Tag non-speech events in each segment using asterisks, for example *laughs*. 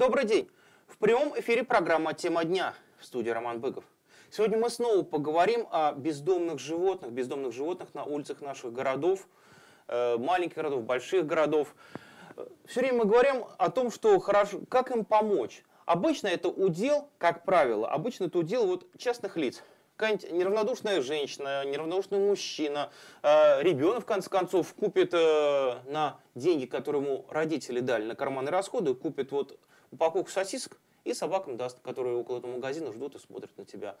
Добрый день! В прямом эфире программа «Тема дня» в студии Роман Быков. Сегодня мы снова поговорим о бездомных животных, бездомных животных на улицах наших городов, э, маленьких городов, больших городов. Все время мы говорим о том, что хорошо, как им помочь. Обычно это удел, как правило, обычно это удел вот частных лиц. Какая-нибудь неравнодушная женщина, неравнодушный мужчина, э, ребенок, в конце концов, купит э, на деньги, которые ему родители дали на карманные расходы, купит вот упаковку сосисок и собакам даст, которые около этого магазина ждут и смотрят на тебя.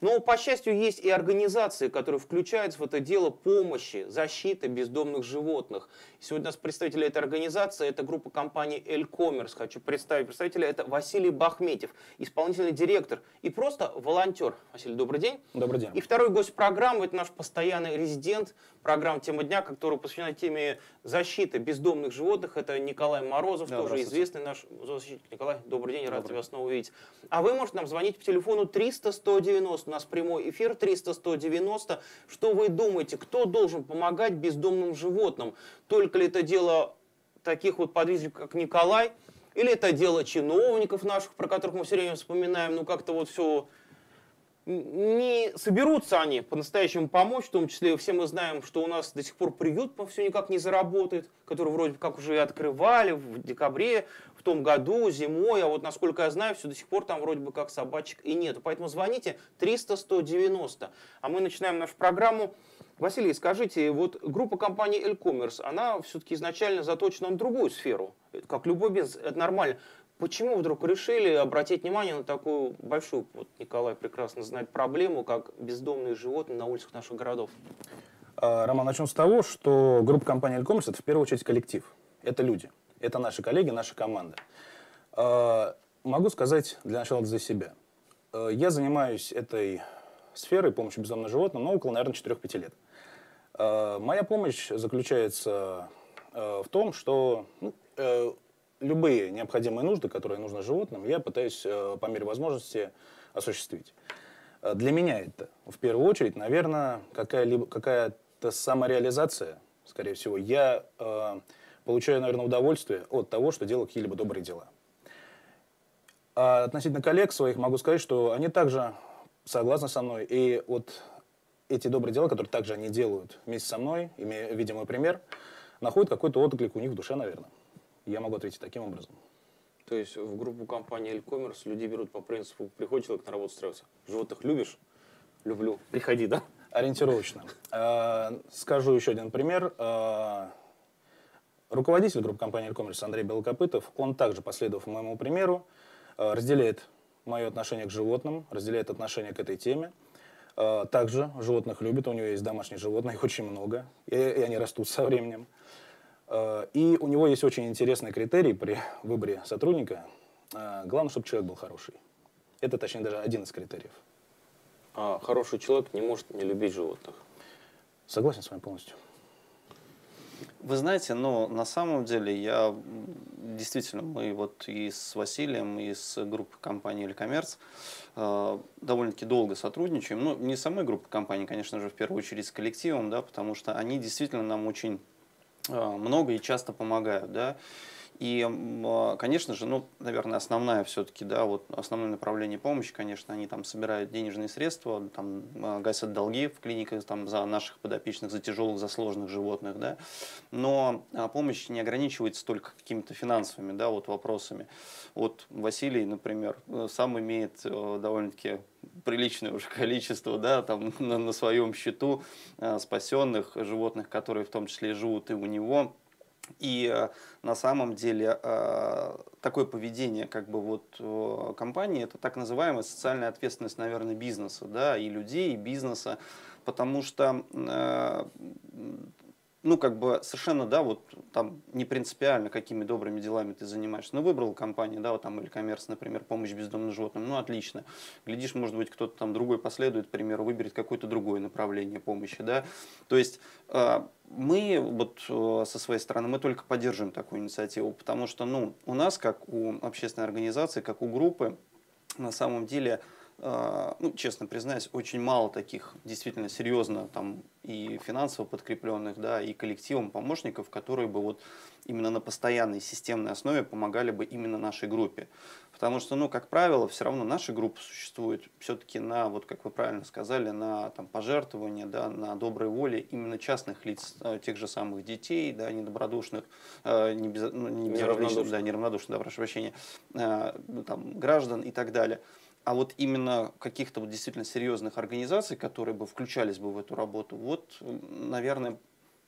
Но, по счастью, есть и организации, которые включаются в это дело помощи, защиты бездомных животных. Сегодня у нас представители этой организации, это группа компании «Элькоммерс». Хочу представить представителя, это Василий Бахметьев, исполнительный директор и просто волонтер. Василий, добрый день. Добрый день. И второй гость программы, это наш постоянный резидент программы «Тема дня», которая посвящена теме защиты бездомных животных. Это Николай Морозов, да, тоже известный наш защитник. Николай, добрый день, рад тебя снова увидеть. А вы можете нам звонить по телефону 300-190 у нас прямой эфир 300-190. Что вы думаете, кто должен помогать бездомным животным? Только ли это дело таких вот подвижников, как Николай, или это дело чиновников наших, про которых мы все время вспоминаем, ну как-то вот все не соберутся они по-настоящему помочь, в том числе все мы знаем, что у нас до сих пор приют все никак не заработает, который вроде как уже открывали в декабре, в том году, зимой, а вот насколько я знаю, все до сих пор там вроде бы как собачек и нету. Поэтому звоните 300-190. А мы начинаем нашу программу. Василий, скажите, вот группа компании Элькоммерс, она все-таки изначально заточена на другую сферу. Как любой бизнес, это нормально. Почему вдруг решили обратить внимание на такую большую, вот Николай прекрасно знает, проблему, как бездомные животные на улицах наших городов? А, Роман, начнем с того, что группа компании «Элькоммерс» — это в первую очередь коллектив. Это люди. Это наши коллеги, наша команда. А, могу сказать для начала за себя. А, я занимаюсь этой сферой помощи бездомным животным, ну, около, наверное, 4-5 лет. Моя помощь заключается в том, что ну, э, любые необходимые нужды, которые нужны животным, я пытаюсь э, по мере возможности осуществить. Э, для меня это, в первую очередь, наверное, какая-либо, какая-то самореализация, скорее всего. Я э, получаю, наверное, удовольствие от того, что делаю какие-либо добрые дела. А относительно коллег своих могу сказать, что они также согласны со мной. И вот эти добрые дела, которые также они делают вместе со мной, имея видимый пример, находят какой-то отклик у них в душе, наверное. Я могу ответить таким образом. То есть в группу компании Элькоммерс люди берут по принципу, приходит человек на работу строиться. Животных любишь? Люблю. Приходи, да? Ориентировочно. Э, скажу еще один пример. Э, руководитель группы компании Элькоммерс Андрей Белокопытов, он также, последовав моему примеру, э, разделяет мое отношение к животным, разделяет отношение к этой теме. Также животных любит, у него есть домашние животные, их очень много, и они растут со временем. Э, и у него есть очень интересный критерий при *laughs* выборе сотрудника. Э, главное, чтобы человек был хороший. Это, точнее, даже один из критериев. А хороший человек не может не любить животных. Согласен с вами полностью. Вы знаете, но на самом деле я действительно, мы вот и с Василием, и с группой компании Элькоммерц э, довольно-таки долго сотрудничаем. Ну, не самой группой компании, конечно же, в первую очередь с коллективом, да, потому что они действительно нам очень много и часто помогают, да. И, а, конечно же, ну, наверное, основная все-таки, да, вот основное направление помощи, конечно, они там собирают денежные средства, там а, гасят долги в клиниках там за наших подопечных, за тяжелых, за сложных животных, да. Но а, помощь не ограничивается только какими-то финансовыми, да, вот вопросами. Вот Василий, например, э, сам имеет э, довольно-таки приличное уже *laughs* количество, да, там на, на своем счету спасенных животных, которые в том числе живут и у него и э, на самом деле э, такое поведение как бы вот э, компании это так называемая социальная ответственность, наверное, бизнеса, да, и людей, и бизнеса, потому что ну, как бы совершенно, да, вот там не принципиально, какими добрыми делами ты занимаешься. Ну, выбрал компанию, да, вот там или коммерс, например, помощь бездомным животным, ну, отлично. Глядишь, может быть, кто-то там другой последует, к примеру, выберет какое-то другое направление помощи, да. То есть э, мы вот э, со своей стороны, мы только поддерживаем такую инициативу, потому что, ну, у нас, как у общественной организации, как у группы, на самом деле ну, честно признаюсь, очень мало таких действительно серьезно там и финансово подкрепленных, да, и коллективом помощников, которые бы вот именно на постоянной системной основе помогали бы именно нашей группе. Потому что, ну, как правило, все равно наша группа существует все-таки на, вот как вы правильно сказали, на там, пожертвования, да, на доброй воле именно частных лиц, э, тех же самых детей, да, недобродушных, э, не, без, ну, не безразличных, да, неравнодушных, да, прошу прощения, э, там, граждан и так далее. А вот именно каких-то вот действительно серьезных организаций, которые бы включались бы в эту работу, вот, наверное,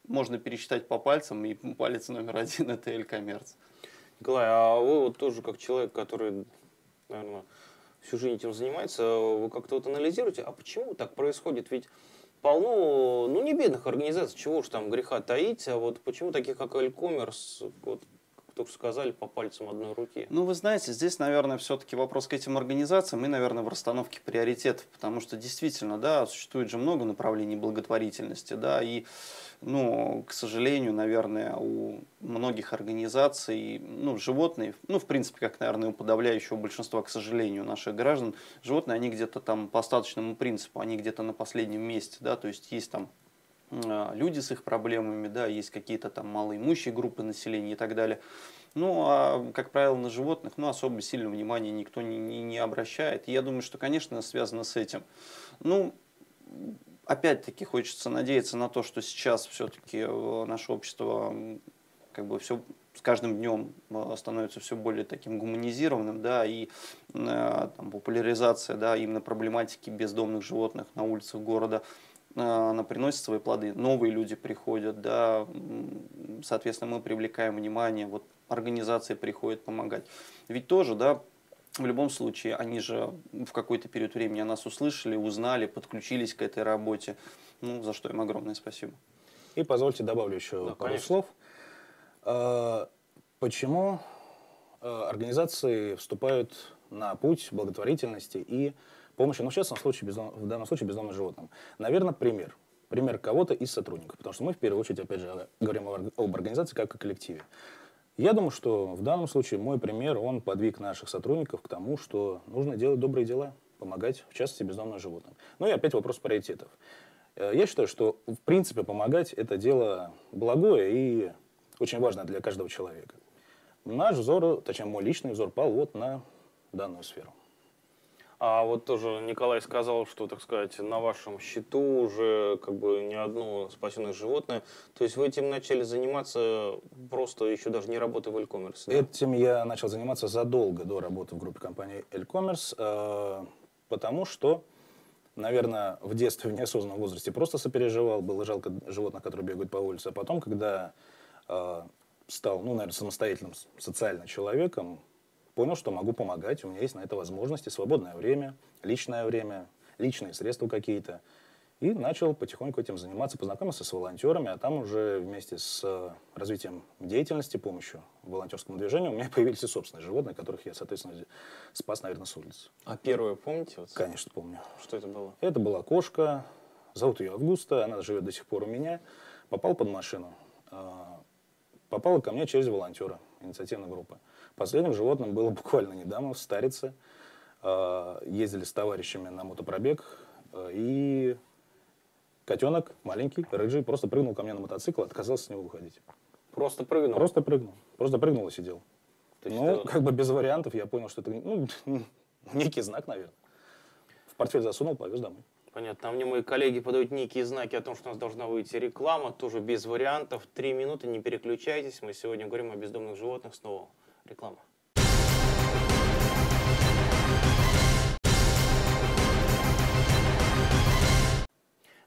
можно пересчитать по пальцам, и *laughs* палец номер один – это Эль-Коммерц. Николай, а вы вот тоже как человек, который, наверное, всю жизнь этим занимается, вы как-то вот анализируете, а почему так происходит? Ведь полно, ну, не бедных организаций, чего уж там греха таить, а вот почему таких, как Элькоммерс, вот только сказали, по пальцам одной руки. Ну, вы знаете, здесь, наверное, все-таки вопрос к этим организациям и, наверное, в расстановке приоритетов, потому что действительно, да, существует же много направлений благотворительности, да, и, ну, к сожалению, наверное, у многих организаций, ну, животные, ну, в принципе, как, наверное, у подавляющего большинства, к сожалению, наших граждан, животные, они где-то там по остаточному принципу, они где-то на последнем месте, да, то есть есть там люди с их проблемами, да, есть какие-то там малоимущие группы населения и так далее. Ну, а, как правило, на животных, ну, особо сильного внимания никто не, не, не обращает. И я думаю, что, конечно, связано с этим. Ну, опять-таки хочется надеяться на то, что сейчас все-таки э, наше общество как бы все с каждым днем э, становится все более таким гуманизированным, да, и э, там, популяризация, да, именно проблематики бездомных животных на улицах города – а, она приносит свои плоды, новые люди приходят, да, соответственно, мы привлекаем внимание, вот организации приходят помогать. Ведь тоже, да, в любом случае, они же в какой-то период времени о нас услышали, узнали, подключились к этой работе. Ну, за что им огромное спасибо. И позвольте добавлю еще да, пару конечно. слов. А, почему а, организации вступают на путь благотворительности и помощи, ну, в частном случае, бездом, в данном случае бездомным животным. Наверное, пример. Пример кого-то из сотрудников. Потому что мы, в первую очередь, опять же, говорим об организации как о коллективе. Я думаю, что в данном случае мой пример, он подвиг наших сотрудников к тому, что нужно делать добрые дела, помогать, в частности, бездомным животным. Ну и опять вопрос приоритетов. Э, я считаю, что, в принципе, помогать – это дело благое и очень важно для каждого человека. Наш взор, точнее, мой личный взор пал вот на данную сферу. А вот тоже Николай сказал, что, так сказать, на вашем счету уже как бы не одно спасенное животное. То есть вы этим начали заниматься просто еще даже не работая в e-commerce? Да? Этим я начал заниматься задолго до работы в группе компании e-commerce, э, потому что, наверное, в детстве, в неосознанном возрасте просто сопереживал, было жалко животных, которые бегают по улице. А потом, когда э, стал, ну, наверное, самостоятельным социальным человеком, понял, что могу помогать, у меня есть на это возможности, свободное время, личное время, личные средства какие-то. И начал потихоньку этим заниматься, познакомился с волонтерами, а там уже вместе с э, развитием деятельности, помощью волонтерскому движению, у меня *laughs* появились и собственные животные, которых я, соответственно, спас, наверное, с улицы. А первое помните? Вот? Конечно, помню. Что это было? Это была кошка, зовут ее Августа, она живет до сих пор у меня. Попал под машину. А, попала ко мне через волонтера инициативной группы. Последним животным было *laughs* буквально недавно в Старице. А, ездили с товарищами на мотопробег, а, и котенок маленький, рыжий, просто прыгнул ко мне на мотоцикл, отказался с него выходить. Просто прыгнул? Просто прыгнул. Просто прыгнул и сидел. То ну, это... как бы без вариантов, я понял, что это ну, *laughs* некий знак, наверное. В портфель засунул, повез домой. Понятно. Там мне мои коллеги подают некие знаки о том, что у нас должна выйти реклама, тоже без вариантов. Три минуты, не переключайтесь. Мы сегодня говорим о бездомных животных снова. Реклама.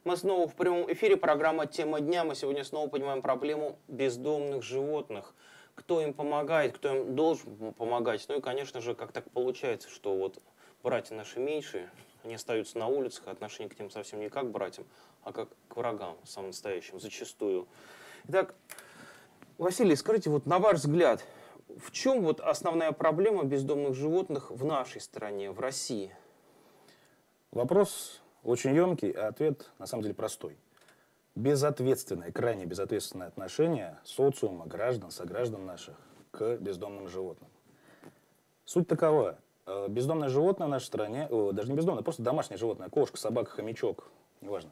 Мы снова в прямом эфире. Программа «Тема дня». Мы сегодня снова поднимаем проблему бездомных животных. Кто им помогает, кто им должен помогать. Ну и, конечно же, как так получается, что вот братья наши меньшие, они остаются на улицах, отношение к ним совсем не как к братьям, а как к врагам, самым настоящим, зачастую. Итак, Василий, скажите, вот на ваш взгляд, в чем вот основная проблема бездомных животных в нашей стране, в России? Вопрос очень емкий, а ответ на самом деле простой. Безответственное, крайне безответственное отношение социума, граждан, сограждан наших к бездомным животным. Суть такова. Э, бездомное животное в нашей стране, о, даже не бездомное, просто домашнее животное, кошка, собака, хомячок, неважно,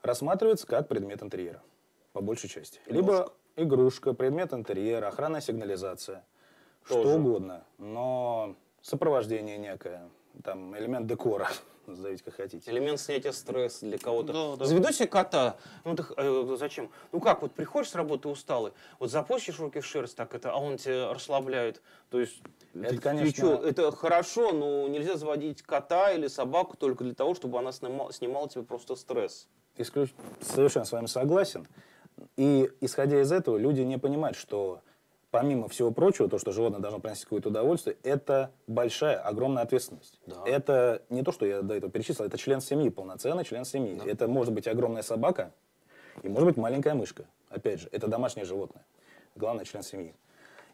рассматривается как предмет интерьера, по большей части. Либо игрушка, предмет интерьера, охранная сигнализация, Тоже. что угодно, но сопровождение некое, там, элемент декора, *laughs* назовите как хотите. Элемент снятия стресса для кого-то. Да, да. Заведу себе кота. Ну так э, зачем? Ну как, вот приходишь с работы усталый, вот запустишь руки в шерсть, так это, а он тебя расслабляет. То есть Это, ты- ты конечно- чё, это хорошо, но нельзя заводить кота или собаку только для того, чтобы она снимала, снимала тебе просто стресс. Исключ- Совершенно с вами согласен. И исходя из этого, люди не понимают, что помимо всего прочего, то, что животное должно приносить какое-то удовольствие, это большая, огромная ответственность. Да. Это не то, что я до этого перечислил, это член семьи, полноценный член семьи. Это может быть огромная собака и может быть маленькая мышка. Опять же, это домашнее животное. Главный член семьи.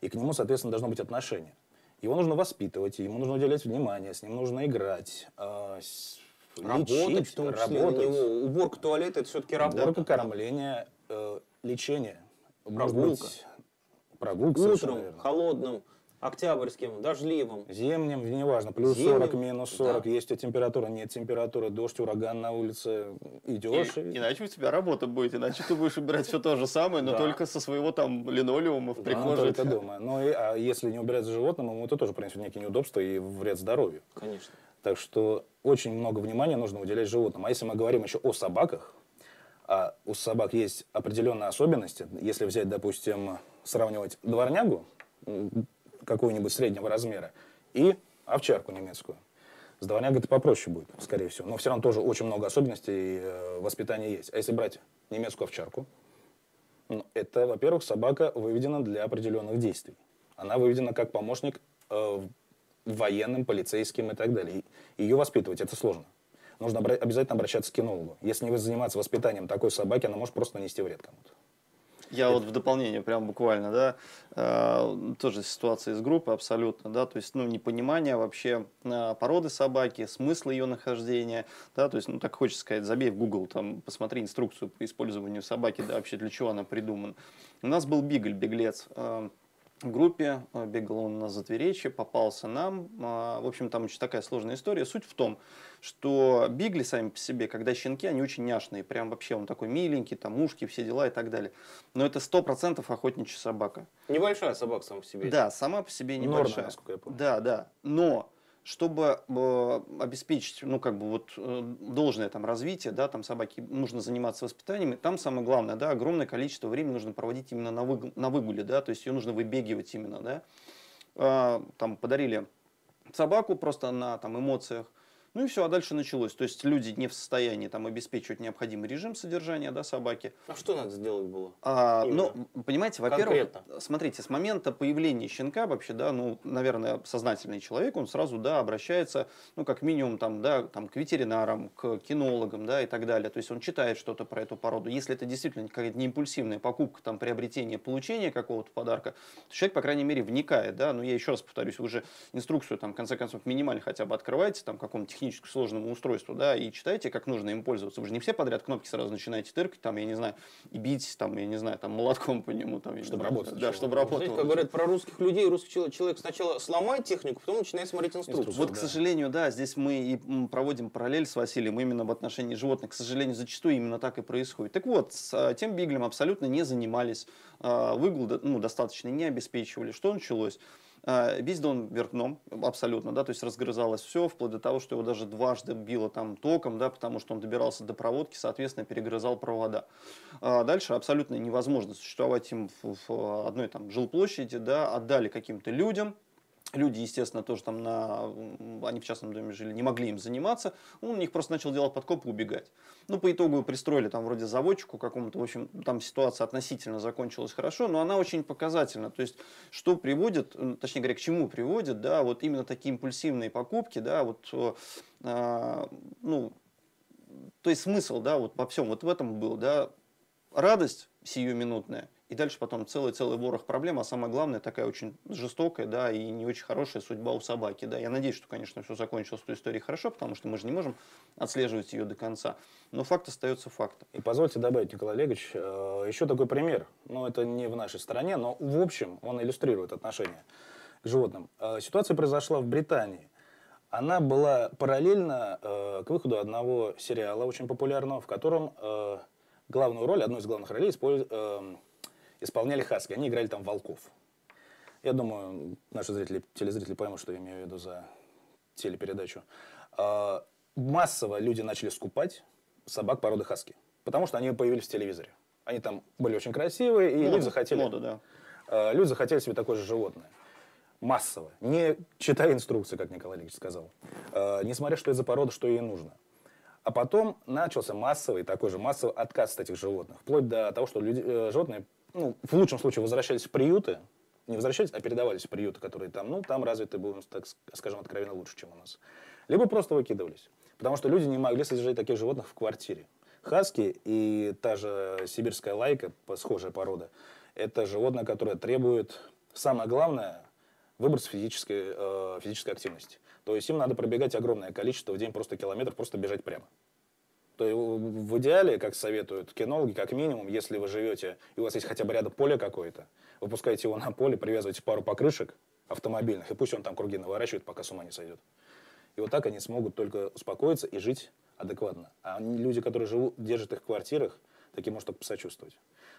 И к нему, соответственно, должно быть отношение. Его нужно воспитывать, ему нужно уделять внимание, с ним нужно играть, э, с- Работать, лечить, в том числе, работать. него. Уборка туалета это все-таки работа. Уборка, кормление, э, лечение. Может Прогулка. быть, прогулка Утром, холодным, октябрьским, дождливым. Зимним, неважно, плюс Зимним, 40, минус 40, да. есть у тебя температура, нет температуры, дождь, ураган на улице, идешь и... Иначе у тебя работа будет, иначе ты будешь убирать все то же самое, но Да. только со своего там линолеума в Да, прихожей. только дома. И- а если не убирать за животным, ему это тоже принесет некие неудобства и вред здоровью. Конечно. Так что очень много внимания нужно уделять животным. А если мы говорим еще о собаках, а у собак есть определенные особенности. Если взять, допустим, сравнивать дворнягу какого-нибудь среднего размера и овчарку немецкую. С дворнягой это попроще будет, скорее всего. Но все равно тоже очень много особенностей э, воспитания есть. А если брать немецкую овчарку, ну, это, во-первых, собака выведена для определенных действий. Она выведена как помощник э, военным, полицейским и так далее. Ее воспитывать это сложно. Нужно обра- обязательно обращаться к кинологу. Если не заниматься воспитанием такой собаки, она может просто нанести вред кому-то. Я вот в дополнение, прям буквально, да, э, тоже ситуация из группы абсолютно, да, то есть, ну, непонимание вообще э, породы собаки, смысла ее нахождения, да, то есть, ну, так хочется сказать, забей в Google, там, посмотри инструкцию по использованию собаки, да, вообще для чего она придумана. У нас был Бигль, беглец, э, в группе, э, бегал он на Затверечье, попался нам. А, В общем, там очень такая сложная история. Суть в том, что бигли сами по себе, когда щенки, они очень няшные. Прям вообще он такой миленький, там ушки, все дела и так далее. Но это сто процентов охотничья собака. Небольшая собака сама по себе. Да, сама по себе Норма, небольшая. насколько я помню. Да, да. Но чтобы э, обеспечить, ну, как бы вот э, должное там развитие, да, там собаки нужно заниматься воспитанием, и там самое главное, да, огромное количество времени нужно проводить именно на, выг- на выгуле, да, то есть ее нужно выбегивать именно, да. А, там подарили собаку просто на там эмоциях, ну и все, а дальше началось. То есть люди не в состоянии там обеспечивать необходимый режим содержания, да, собаки. А что надо сделать было? А, Именно. ну, понимаете, во-первых, смотрите, с момента появления щенка вообще, да, ну, наверное, сознательный человек, он сразу, да, обращается, ну, как минимум, там, да, там, к ветеринарам, к кинологам, да, и так далее. То есть он читает что-то про эту породу. Если это действительно какая-то неимпульсивная покупка, там, приобретение, получение какого-то подарка, то человек, по крайней мере, вникает, да. Но я еще раз повторюсь, вы же инструкцию, там, в конце концов, минимально хотя бы открываете, там, какому-то технически сложному устройству, да, и читаете, как нужно им пользоваться. Вы же не все подряд кнопки сразу начинаете тыркать, там, я не знаю, и бить, там, я не знаю, там, молотком по нему, там, Чтобы знаю. работать Да, чтобы Знаете, работало. как говорят про русских людей, русский человек, человек сначала сломает технику, потом начинает смотреть инструкцию. Инструкцию. Вот, к да. сожалению, да, здесь мы и проводим параллель с Василием именно в отношении животных. К сожалению, зачастую именно так и происходит. Так вот, с а, тем биглем абсолютно не занимались, а, выгул ну, достаточно не обеспечивали. Что началось? А, Весь дом вверх абсолютно, да, то есть разгрызалось все, вплоть до того, что его даже дважды било там током, да, потому что он добирался до проводки, соответственно, перегрызал провода. А Дальше абсолютно невозможно существовать им в одной там жилплощади, да, отдали каким-то людям, Люди, естественно, тоже там на... Они в частном доме жили, не могли им заниматься. Он у них просто начал делать подкоп и убегать. Ну, по итогу пристроили там вроде заводчику какому-то. В общем, там ситуация относительно закончилась хорошо, но она очень показательна. То есть, что приводит, точнее говоря, к чему приводит, да, вот именно такие импульсивные покупки, да, вот, э, а, ну, то есть смысл, да, вот во всем вот в этом был, да, радость сиюминутная, и дальше потом целый-целый ворох проблем, а самое главное, такая очень жестокая, да, и не очень хорошая судьба у собаки, да. Я надеюсь, что, конечно, все закончилось в той истории хорошо, потому что мы же не можем отслеживать ее до конца. Но факт остается фактом. И позвольте добавить, Николай Олегович, э, еще такой пример. Ну, это не в нашей стране, но в общем он иллюстрирует отношение к животным. Э, Ситуация произошла в Британии. она была параллельно э, к выходу одного сериала очень популярного, в котором главную роль, одну из главных ролей использ... исполняли хаски. Они играли там волков. Я думаю, наши зрители, телезрители поймут, что я имею в виду за телепередачу. Э, массово люди начали скупать собак породы хаски, потому что они появились в телевизоре. Они там были очень красивые, и Мода, люди захотели... мода, да. э, люди захотели себе такое же животное. Массово. Не читая инструкции, как Николай Ильич сказал. Э, несмотря, что это за порода, что ей нужно. А потом начался массовый, такой же массовый отказ от этих животных. Вплоть до того, что люди, э, животные, ну, в лучшем случае, возвращались в приюты. Не возвращались, а передавались в приюты, которые там, ну, там развиты, будем так скажем, откровенно лучше, чем у нас. Либо просто выкидывались. Потому что люди не могли содержать таких животных в квартире. Хаски и та же сибирская лайка, схожая порода, это животное, которое требует, самое главное, выброс физической, э, физической активности. То есть им надо пробегать огромное количество в день, просто километров, просто бежать прямо. То в идеале, как советуют кинологи, как минимум, если вы живете, и у вас есть хотя бы рядом поле какое-то, выпускаете его на поле, привязываете пару покрышек автомобильных, и пусть он там круги наворачивает, пока с ума не сойдет. И вот так они смогут только успокоиться и жить адекватно. А люди, которые живут, держат их в квартирах, таким может только посочувствовать.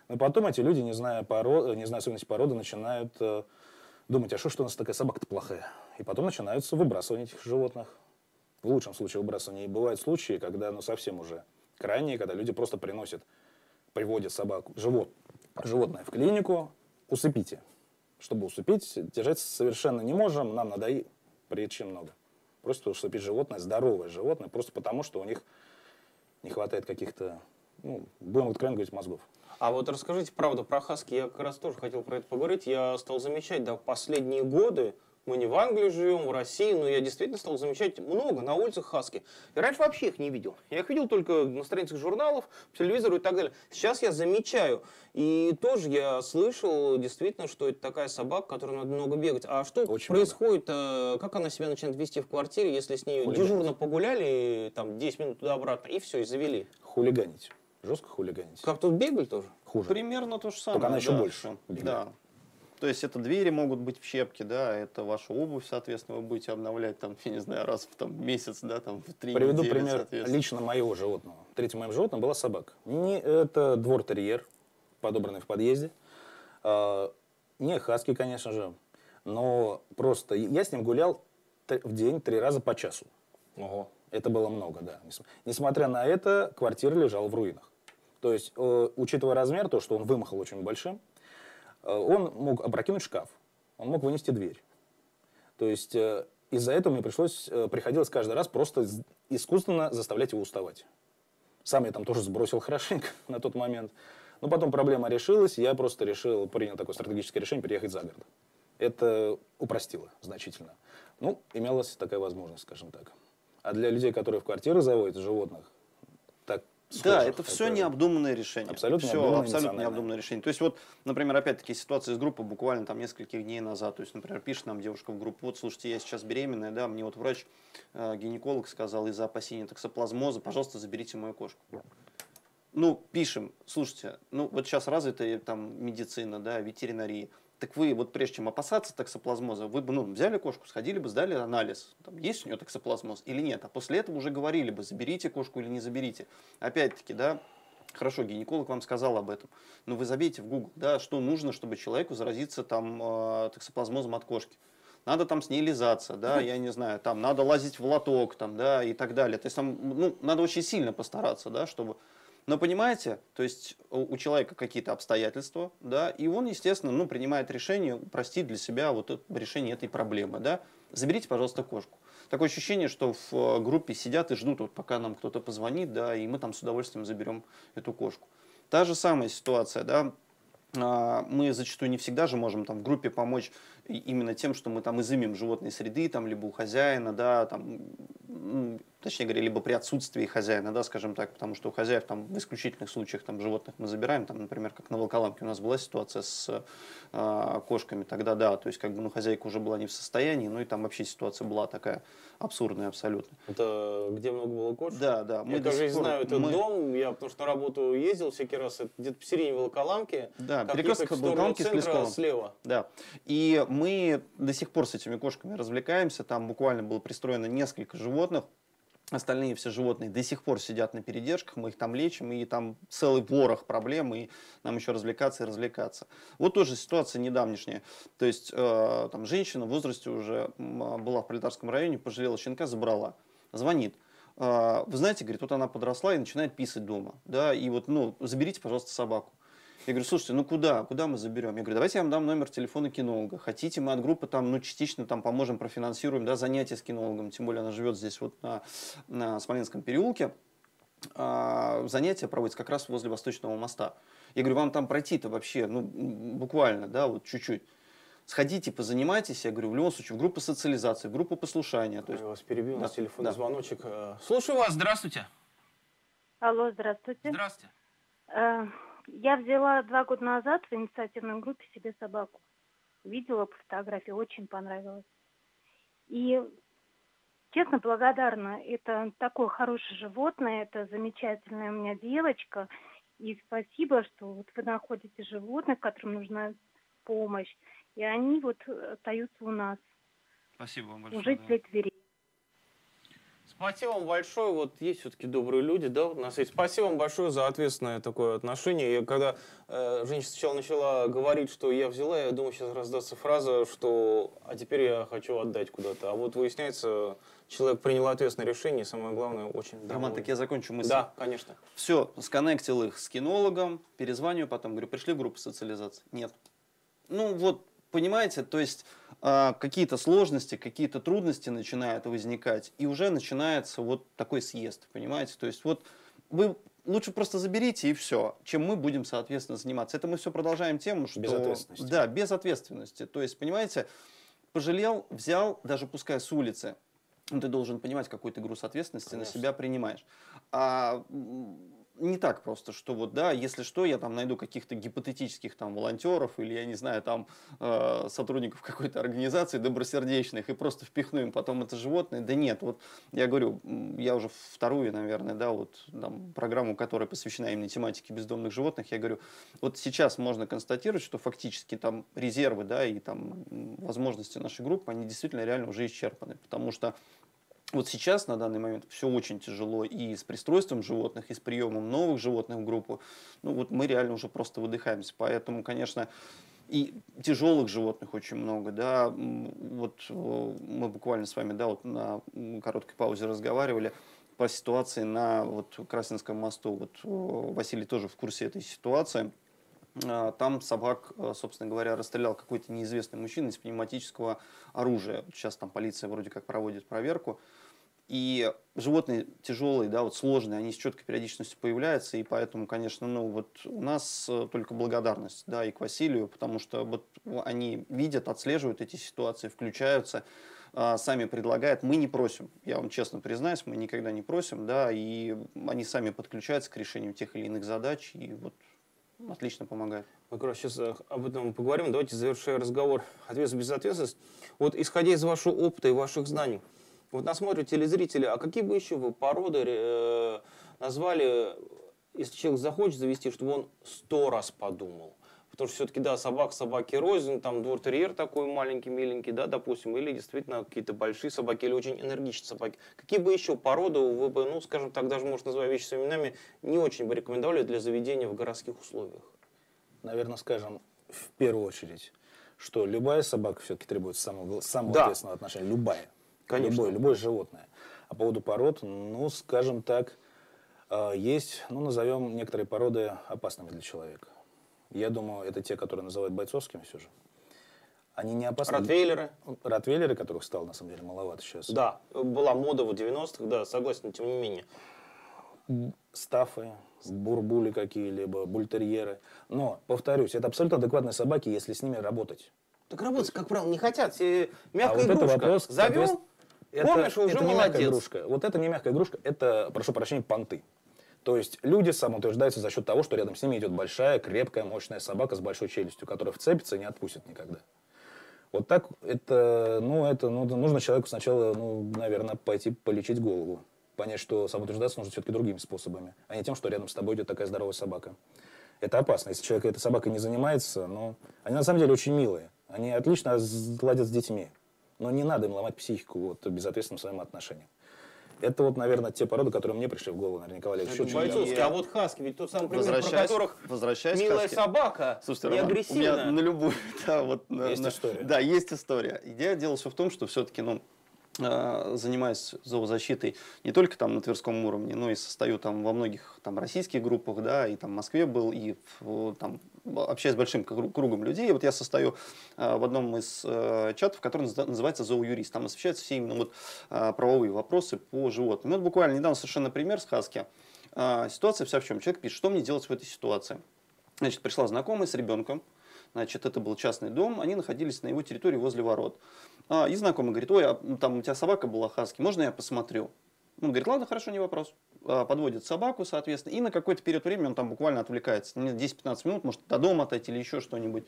Но потом эти люди, не зная, пород, не зная особенностей породы, начинают э, думать, а что, что у нас такая собака-то плохая? И потом начинаются выбрасывание этих животных. В лучшем случае выбрасывание. И бывают случаи, когда ну, совсем уже крайние, когда люди просто приносят, приводят собаку, живот, животное в клинику, усыпите. Чтобы усыпить, держать совершенно не можем, нам надо и причин много. Просто усыпить животное, здоровое животное, просто потому, что у них не хватает каких-то, ну, будем откровенно говорить, мозгов. А вот расскажите правду про хаски. Я как раз тоже хотел про это поговорить. Я стал замечать, да, последние годы, мы не в Англии живем, в России, но я действительно стал замечать много на улицах хаски. И раньше вообще их не видел. Я их видел только на страницах журналов, по телевизору и так далее. Сейчас я замечаю. И тоже я слышал действительно, что это такая собака, которой надо много бегать. А что Очень происходит, много. Э, как она себя начинает вести в квартире, если с ней дежурно погуляли, там, 10 минут туда-обратно, и все, и завели? Хулиганить. Жестко хулиганить. Как тут бегали тоже? Хуже. Примерно то же самое. Только она еще да. больше. Бегает. Да. То есть это двери могут быть в щепке, да, это ваша обувь, соответственно, вы будете обновлять там, *laughs* я не знаю, раз в там, месяц, да, там в три Приведу недели, пример лично моего животного. Третьим моим животным была собака. Не, это двор-терьер, подобранный в подъезде. А, не хаски, конечно же, но просто я с ним гулял в день три раза по часу. Ого. Это было много, да. Несмотря на это, квартира лежала в руинах. То есть, э, учитывая размер, то, что он вымахал очень большим, он мог опрокинуть шкаф, он мог вынести дверь. То есть, э, из-за этого мне пришлось, э, приходилось каждый раз просто искусственно заставлять его уставать. Сам я там тоже сбросил *laughs* хорошенько на тот момент. Но потом проблема решилась, я просто решил, принял такое стратегическое решение переехать за город. Это упростило значительно. Ну, имелась такая возможность, скажем так. А для людей, которые в квартиры заводят животных, да, это все это необдуманное решение. Абсолютно все необдуманное, абсолютно необдуманное решение. То есть вот, например, опять-таки ситуация из группы буквально там нескольких дней назад. То есть, например, пишет нам девушка в группу, вот, слушайте, я сейчас беременная, да, мне вот врач, э, гинеколог сказал из-за опасения токсоплазмоза, пожалуйста, заберите мою кошку. Ну, пишем, слушайте, ну вот сейчас развитая там медицина, да, ветеринария. Так вы вот прежде чем опасаться токсоплазмоза, вы бы ну, взяли кошку, сходили бы, сдали анализ, там, есть у нее токсоплазмоз или нет, а после этого уже говорили бы, заберите кошку или не заберите. Опять-таки, да, Хорошо, гинеколог вам сказал об этом, но вы забейте в Google, да, что нужно, чтобы человеку заразиться там э, токсоплазмозом от кошки. Надо там с ней лизаться, да, я не знаю, там надо лазить в лоток, там, да, и так далее. То есть там, ну, надо очень сильно постараться, да, чтобы но понимаете, то есть у человека какие-то обстоятельства, да, и он, естественно, ну, принимает решение упростить для себя вот это, решение этой проблемы, да. Заберите, пожалуйста, кошку. Такое ощущение, что в э, группе сидят и ждут, вот, пока нам кто-то позвонит, да, и мы там с удовольствием заберем эту кошку. Та же самая ситуация, да, а, мы зачастую не всегда же можем там в группе помочь именно тем, что мы там изымем животной среды, там, либо у хозяина, да, там, точнее говоря, либо при отсутствии хозяина, да, скажем так, потому что у хозяев там в исключительных случаях там животных мы забираем, там, например, как на Волколамке у нас была ситуация с э, кошками, тогда да, то есть как бы, ну, хозяйка уже была не в состоянии, ну и там вообще ситуация была такая абсурдная абсолютно. Это где много было кошек? Да, да. Мы я тоже пор... знаю этот мы... дом, я потому что на работу ездил всякий раз, где-то посередине Волоколамки, да, перекресток Волоколамки с Плесковым. слева. Да, и мы мы до сих пор с этими кошками развлекаемся. Там буквально было пристроено несколько животных. Остальные все животные до сих пор сидят на передержках, мы их там лечим, и там целый ворох проблем, и нам еще развлекаться и развлекаться. Вот тоже ситуация недавнешняя. То есть э, там женщина в возрасте уже была в Пролетарском районе, пожалела щенка, забрала. Звонит. Э, вы знаете, говорит, вот она подросла и начинает писать дома. Да, и вот, ну, заберите, пожалуйста, собаку. Я говорю, слушайте, ну куда? Куда мы заберем? Я говорю, давайте я вам дам номер телефона кинолога. Хотите, мы от группы там, ну, частично там поможем, профинансируем, да, занятия с кинологом. Тем более она живет здесь вот на, на Смоленском переулке. А, занятия проводятся как раз возле Восточного моста. Я говорю, вам там пройти-то вообще, ну, буквально, да, вот чуть-чуть сходите, позанимайтесь, я говорю, в любом случае, в группу социализации, в группу послушания. То есть... Я вас перебил, да, на телефонный да. звоночек. Э, слушаю вас, здравствуйте. Алло, здравствуйте. Здравствуйте. Я взяла два года назад в инициативной группе себе собаку. Видела по фотографии, очень понравилось. И честно благодарна. Это такое хорошее животное, это замечательная у меня девочка. И спасибо, что вот вы находите животных, которым нужна помощь. И они вот остаются у нас. Спасибо вам большое. У жителей да. Твери. Спасибо вам большое. Вот есть все-таки добрые люди, да, у нас есть. Спасибо вам большое за ответственное такое отношение. И когда э, женщина сначала начала говорить, что я взяла, я думаю, сейчас раздастся фраза, что а теперь я хочу отдать куда-то. А вот выясняется, человек принял ответственное решение, и самое главное, очень Роман, довольный. так я закончу мысль. Да, конечно. Все, сконнектил их с кинологом, перезваниваю потом, говорю, пришли в группу социализации? Нет. Ну вот, понимаете, то есть э, какие-то сложности, какие-то трудности начинают возникать, и уже начинается вот такой съезд, понимаете? То есть вот вы лучше просто заберите и все, чем мы будем, соответственно, заниматься. Это мы все продолжаем тему, что... Без ответственности. Да, без ответственности. То есть, понимаете, пожалел, взял, даже пускай с улицы, ты должен понимать, какой ты груз ответственности Конечно. на себя принимаешь. А не так просто, что вот, да, если что, я там найду каких-то гипотетических там волонтеров или, я не знаю, там э, сотрудников какой-то организации добросердечных и просто впихну им потом это животное. Да нет, вот я говорю, я уже вторую, наверное, да, вот там программу, которая посвящена именно тематике бездомных животных, я говорю, вот сейчас можно констатировать, что фактически там резервы, да, и там возможности нашей группы, они действительно реально уже исчерпаны, потому что вот сейчас, на данный момент, все очень тяжело и с пристройством животных, и с приемом новых животных в группу. Ну вот мы реально уже просто выдыхаемся. Поэтому, конечно, и тяжелых животных очень много, да, вот э, мы буквально с вами, да, вот на короткой паузе разговаривали по ситуации на вот Красинском мосту, вот э, Василий тоже в курсе этой ситуации, там собак, э, собственно говоря, расстрелял какой-то неизвестный мужчина из пневматического оружия. Сейчас там полиция вроде как проводит проверку. И животные тяжелые, да, вот сложные, они с четкой периодичностью появляются, и поэтому, конечно, ну вот у нас э, только благодарность, да, и к Василию, потому что вот они видят, отслеживают эти ситуации, включаются, а, сами предлагают, мы не просим, я вам честно признаюсь, мы никогда не просим, да, и они сами подключаются к решению тех или иных задач, и вот отлично помогает. Мы как раз сейчас э, об этом поговорим. Давайте завершая разговор ответственность безответственность. Вот исходя из вашего опыта и ваших знаний, вот нас смотрят телезрители, а какие бы еще вы породы э, назвали, если человек захочет завести, чтобы он сто раз подумал? Потому что все-таки, да, собак, собаки рознь, там двор-терьер такой маленький, миленький, да, допустим, или действительно какие-то большие собаки, или очень энергичные собаки. Какие бы еще породы вы бы, ну, скажем так, даже, может, называя вещи своими именами, не очень бы рекомендовали для заведения в городских условиях? Наверное, скажем, в первую очередь, что любая собака все-таки требует самого, самого да. ответственного отношения. Любая. Конечно. Любое, любое животное. А по поводу пород, ну, скажем так, э, есть, ну, назовем некоторые породы опасными для человека. Я думаю, это те, которые называют бойцовскими все же. Они не опасны. Ротвейлеры. Ротвейлеры, которых стало, на самом деле, маловато сейчас. Да, была мода в 90-х, да, согласен, но тем не менее. Стафы, бурбули какие-либо, бультерьеры. Но, повторюсь, это абсолютно адекватные собаки, если с ними работать. Так работать, как правило, не хотят. Все мягкая а игрушка. Вот это вопрос, Завел, это, Помнишь, уже это не мягкая игрушка. Вот это не мягкая игрушка, это, прошу прощения, понты. То есть люди самоутверждаются за счет того, что рядом с ними идет большая, крепкая, мощная собака с большой челюстью, которая вцепится и не отпустит никогда. Вот так это, ну, это ну, нужно человеку сначала, ну, наверное, пойти полечить голову. Понять, что самоутверждаться нужно все-таки другими способами, а не тем, что рядом с тобой идет такая здоровая собака. Это опасно. Если человек этой собакой не занимается, ну, они на самом деле очень милые. Они отлично ладят с детьми. Но не надо им ломать психику вот, безответственным своим отношениям. Это вот, наверное, те породы, которые мне пришли в голову, наверное, Николай Алексеевич. Бойцовский, а вот хаски, ведь тот самый пример, про которых возвращаясь милая хаски. собака, Слушайте, не агрессивная. У меня на любую, *laughs* да, вот, есть на, история. Да, есть история. Идея дело все в том, что все-таки, ну, занимаюсь зоозащитой не только там на Тверском уровне, но и состою там во многих там российских группах, да, и там в Москве был, и там общаюсь с большим кругом людей. И вот я состою а, в одном из э, чатов, который называется «Зооюрист». Там освещаются все именно вот а, правовые вопросы по животным. И вот буквально недавно совершенно пример с Хаски. Ситуация вся в чем? Человек пишет, что мне делать в этой ситуации? Значит, пришла знакомая с ребенком, Значит, это был частный дом, они находились на его территории возле ворот. А, и знакомый говорит, ой, а, там у тебя собака была хаски, можно я посмотрю? Он говорит, ладно, хорошо, не вопрос. А, подводит собаку, соответственно, и на какой-то период времени он там буквально отвлекается. 10-15 минут, может, до дома отойти или еще что-нибудь.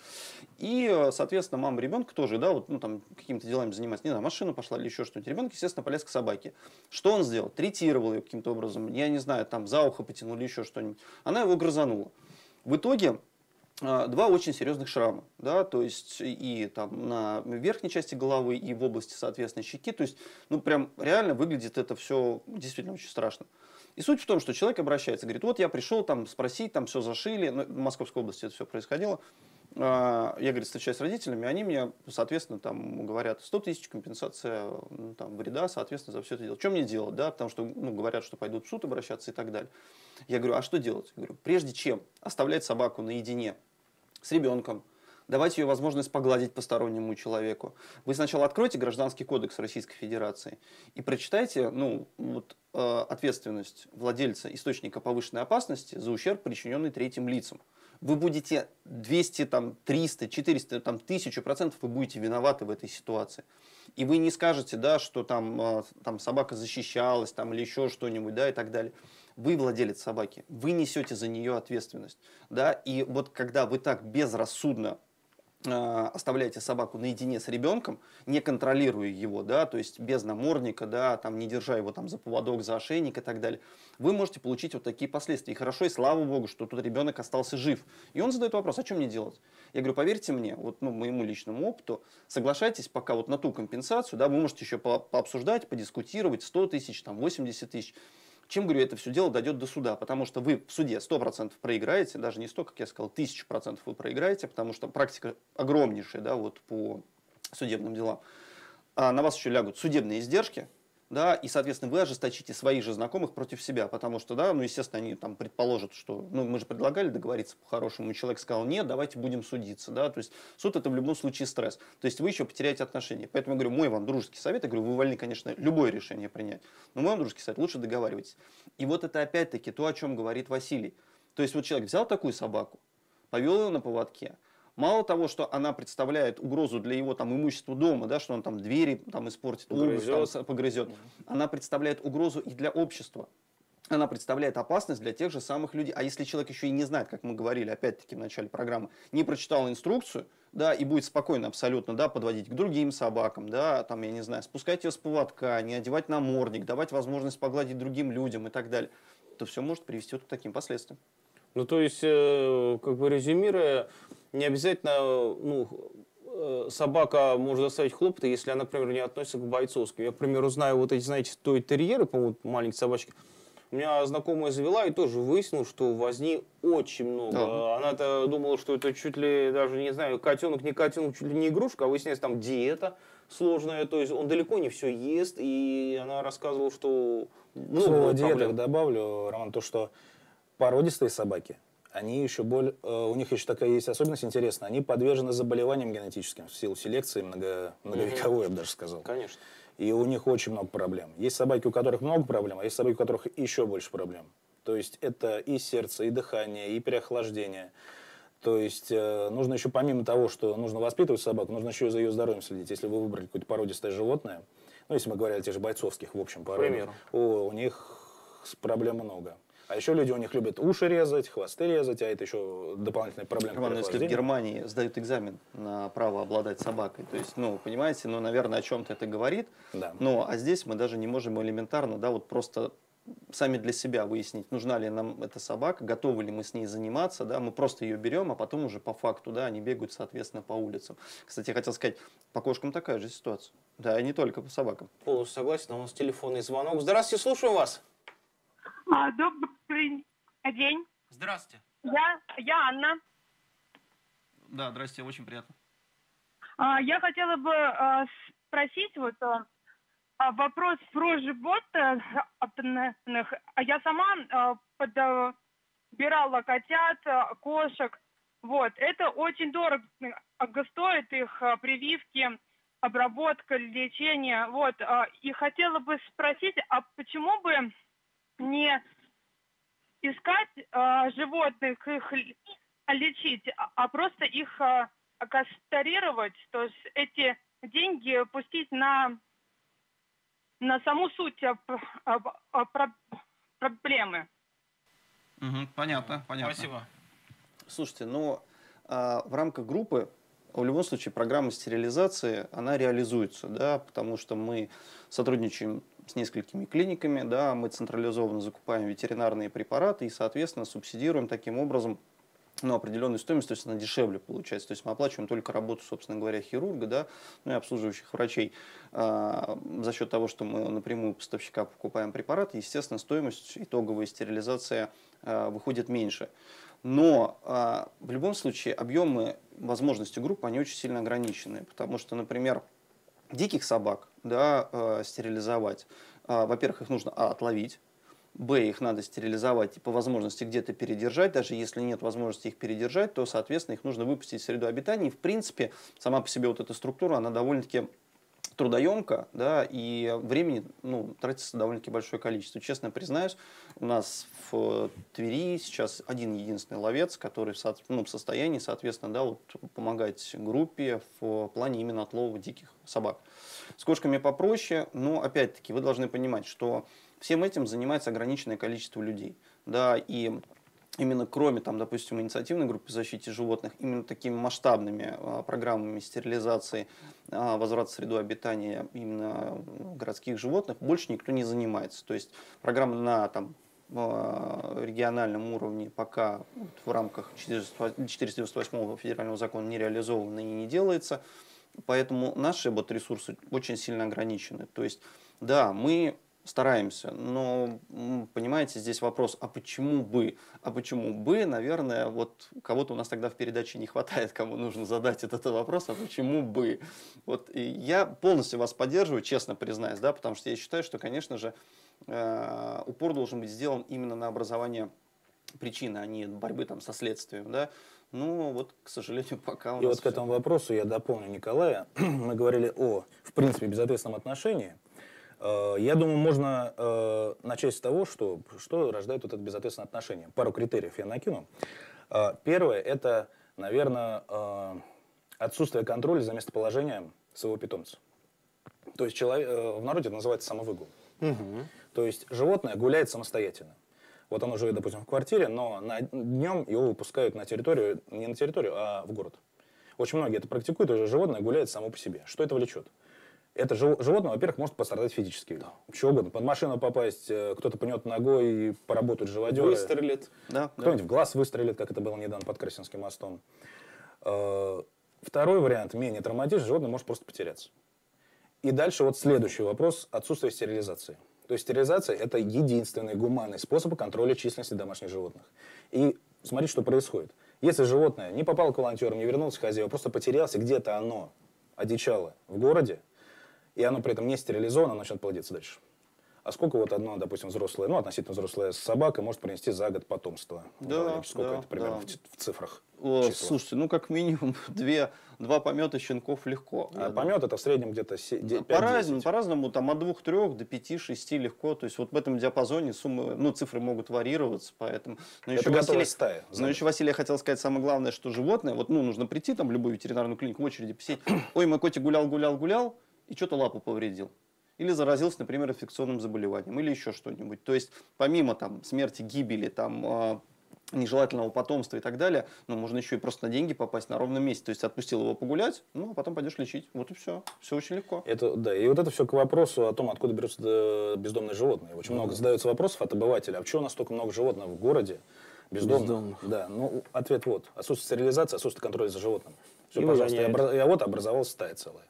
И, соответственно, мама ребенка тоже, да, вот, ну, там, какими-то делами занимается, не знаю, машину пошла или еще что-нибудь. Ребенок, естественно, полез к собаке. Что он сделал? Третировал ее каким-то образом, я не знаю, там, за ухо потянул или еще что-нибудь. Она его грызанула. В итоге два очень серьезных шрама, да, то есть и там на верхней части головы, и в области, соответственно, щеки, то есть, ну, прям реально выглядит это все действительно очень страшно. И суть в том, что человек обращается, говорит, вот я пришел там спросить, там все зашили, ну, в Московской области это все происходило, а, я, говорит, встречаюсь с родителями, они мне, соответственно, там говорят, 100 тысяч компенсация ну, там, вреда, соответственно, за все это делать. Что мне делать, да, потому что, ну, говорят, что пойдут в суд обращаться и так далее. Я говорю, а что делать? Я говорю, прежде чем оставлять собаку наедине с ребенком, давать ее возможность погладить постороннему человеку. Вы сначала откройте Гражданский кодекс Российской Федерации и прочитайте ну, вот, э, ответственность владельца источника повышенной опасности за ущерб, причиненный третьим лицам. Вы будете 200, там, 300, 400, там, 1000 процентов вы будете виноваты в этой ситуации. И вы не скажете, да, что там, э, там собака защищалась там, или еще что-нибудь, да, и так далее вы владелец собаки, вы несете за нее ответственность. Да? И вот когда вы так безрассудно э, оставляете собаку наедине с ребенком, не контролируя его, да, то есть без намордника, да, там, не держа его там, за поводок, за ошейник и так далее, вы можете получить вот такие последствия. И хорошо, и слава богу, что тут ребенок остался жив. И он задает вопрос, а что мне делать? Я говорю, поверьте мне, вот ну, моему личному опыту, соглашайтесь пока вот на ту компенсацию, да, вы можете еще по пообсуждать, подискутировать, 100 тысяч, там, 80 тысяч, чем, говорю, это все дело дойдет до суда? Потому что вы в суде 100% проиграете, даже не 100, как я сказал, 1000% вы проиграете, потому что практика огромнейшая да, вот по судебным делам. А на вас еще лягут судебные издержки, да, и, соответственно, вы ожесточите своих же знакомых против себя, потому что, да, ну, естественно, они там предположат, что, ну, мы же предлагали договориться по-хорошему, человек сказал, нет, давайте будем судиться, да, то есть суд это в любом случае стресс, то есть вы еще потеряете отношения. Поэтому я говорю, мой вам дружеский совет, я говорю, вы вольны, конечно, любое решение принять, но мой вам дружеский совет, лучше договаривайтесь. И вот это опять-таки то, о чем говорит Василий. То есть вот человек взял такую собаку, повел ее на поводке, Мало того, что она представляет угрозу для его там, имущества дома, да, что он там двери там, испортит, погрызет. обувь там, погрызет, она представляет угрозу и для общества. Она представляет опасность для тех же самых людей. А если человек еще и не знает, как мы говорили, опять-таки в начале программы, не прочитал инструкцию, да, и будет спокойно абсолютно, да, подводить к другим собакам, да, там, я не знаю, спускать ее с поводка, не одевать намордник, давать возможность погладить другим людям и так далее, то все может привести вот к таким последствиям. Ну, то есть, э, как бы резюмируя, не обязательно, ну, э, собака может доставить хлопоты, если она, например, не относится к бойцовским. Я, к примеру, знаю вот эти, знаете, той терьеры, по-моему, маленькие собачки. У меня знакомая завела и тоже выяснил, что возни очень много. Да. Она-то думала, что это чуть ли даже, не знаю, котенок, не котенок, чуть ли не игрушка, а выясняется там диета сложная, то есть он далеко не все ест, и она рассказывала, что много Слово диета добавлю, Роман, то, что породистые собаки, они еще более, э, у них еще такая есть особенность интересная, они подвержены заболеваниям генетическим в силу селекции много, многовековой, я бы даже сказал. Конечно. И у них очень много проблем. Есть собаки, у которых много проблем, а есть собаки, у которых еще больше проблем. То есть это и сердце, и дыхание, и переохлаждение. То есть э, нужно еще помимо того, что нужно воспитывать собаку, нужно еще и за ее здоровьем следить. Если вы выбрали какое-то породистое животное, ну, если мы говорили о тех же бойцовских, в общем, породах, у них проблем много. А еще люди у них любят уши резать, хвосты резать, а это еще дополнительная проблема. Роман, если в Германии сдают экзамен на право обладать собакой, то есть, ну, понимаете, ну, наверное, о чем-то это говорит. Да. Но, а здесь мы даже не можем элементарно, да, вот просто сами для себя выяснить, нужна ли нам эта собака, готовы ли мы с ней заниматься, да, мы просто ее берем, а потом уже по факту, да, они бегают, соответственно, по улицам. Кстати, я хотел сказать, по кошкам такая же ситуация. Да, и не только по собакам. Полностью согласен, у нас телефонный звонок. Здравствуйте, слушаю вас. А, добрый день. Здравствуйте. Я, я Анна. Да, здрасте, очень приятно. А, я хотела бы а, спросить вот вопрос про животных. Я сама подбирала котят, кошек. Вот, это очень дорого стоит их прививки, обработка, лечение. Вот, и хотела бы спросить, а почему бы не искать э, животных, их лечить, а просто их э, кастрировать, то есть эти деньги пустить на, на саму суть проблемы. Угу, понятно, понятно. Спасибо. Слушайте, ну э, в рамках группы в любом случае программа стерилизации, она реализуется, да, потому что мы сотрудничаем с несколькими клиниками, да, мы централизованно закупаем ветеринарные препараты и, соответственно, субсидируем таким образом ну, определенную стоимость, то есть она дешевле получается. То есть мы оплачиваем только работу, собственно говоря, хирурга, да, ну и обслуживающих врачей. А, за счет того, что мы напрямую поставщика покупаем препараты, естественно, стоимость итоговая стерилизация а, выходит меньше. Но а, в любом случае объемы возможности группы, они очень сильно ограничены, потому что, например, диких собак да, э, стерилизовать, э, во-первых, их нужно а, отловить, Б, их надо стерилизовать и по возможности где-то передержать. Даже если нет возможности их передержать, то, соответственно, их нужно выпустить в среду обитания. И, в принципе, сама по себе вот эта структура, она довольно-таки трудоемко, да, и времени ну, тратится довольно-таки большое количество. Честно признаюсь, у нас в Твери сейчас один единственный ловец, который в, ну, в состоянии, соответственно, да, вот, помогать группе в плане именно отлова диких собак. С кошками попроще, но опять-таки вы должны понимать, что всем этим занимается ограниченное количество людей. Да, и именно кроме, там, допустим, инициативной группы по защите животных, именно такими масштабными а, программами стерилизации, а, возврата в среду обитания именно городских животных больше никто не занимается. То есть программа на там, а, региональном уровне пока в рамках 498 федерального закона не реализована и не делается. Поэтому наши вот ресурсы очень сильно ограничены. То есть, да, мы стараемся. Но, понимаете, здесь вопрос, а почему бы? А почему бы, наверное, вот кого-то у нас тогда в передаче не хватает, кому нужно задать этот вопрос, а почему бы? Вот я полностью вас поддерживаю, честно признаюсь, да, потому что я считаю, что, конечно же, э, упор должен быть сделан именно на образование причины, а не борьбы там со следствием, да. Ну, вот, к сожалению, *laughs* пока у И нас вот к этому вопросу я дополню Николая. *clears throat* Мы говорили о, в принципе, безответственном отношении. Э, я думаю, можно э, начать с того, что, что рождает вот это безответственное отношение. Пару критериев я накину. Э, первое – это, наверное, отсутствие контроля за местоположением своего питомца. То есть человек, в народе это называется самовыгул. Угу. То есть животное гуляет самостоятельно. Вот оно живет, допустим, в квартире, но на, днем его выпускают на территорию, не на территорию, а в город. Очень многие это практикуют, уже животное гуляет само по себе. Что это влечет? Это животное, во-первых, может пострадать физически. Да. Чего угодно. Под машину попасть, э, кто-то пнет ногой и поработают живодеры. Выстрелит. Да, Кто-нибудь да. в глаз выстрелит, как это было недавно под Красинским мостом. Э, второй вариант, менее травматичный, животное может просто потеряться. И дальше вот следующий вопрос – отсутствие стерилизации. То есть стерилизация – это единственный гуманный способ контроля численности домашних животных. И смотрите, что происходит. Если животное не попало к волонтерам, не вернулось к хозяину, просто потерялся, где-то оно одичало в городе, и оно при этом не стерилизовано, оно начнет плодиться дальше. А сколько вот одно, допустим, взрослое, ну, относительно взрослая собака может принести за год потомство? Да, Сколько да, это примерно да. в, в цифрах? О, слушайте, ну, как минимум, *laughs* две, два помета щенков легко. А помет это в среднем где-то 5 по-разному, по-разному, там от двух-трех до пяти-шести легко. То есть вот в этом диапазоне суммы, ну, цифры могут варьироваться, поэтому... Но это еще Василий, стая. Но еще, Василий, я хотел сказать самое главное, что животное, вот, ну, нужно прийти там в любую ветеринарную клинику в очереди посидеть. *clears throat* Ой, мой котик гулял, гулял, гулял, и что-то лапу повредил. Или заразился, например, инфекционным заболеванием, или еще что-нибудь. То есть, помимо там, смерти, гибели, там, а, нежелательного потомства и так далее, но можно еще и просто на деньги попасть на ровном месте. То есть отпустил его погулять, ну, а потом пойдешь лечить. Вот и все. Все очень легко. Это, да, и вот это все к вопросу о том, откуда берутся бездомные животные. Очень много задается вопросов от обывателя. А почему у нас столько много животных в городе? Бездомных. Бездомных. Да, ну, ответ вот. Отсутствие стерилизации, отсутствие контроля за животным. Все, И пожалуйста. И, выгоняют. обра- и вот образовалась стая целая.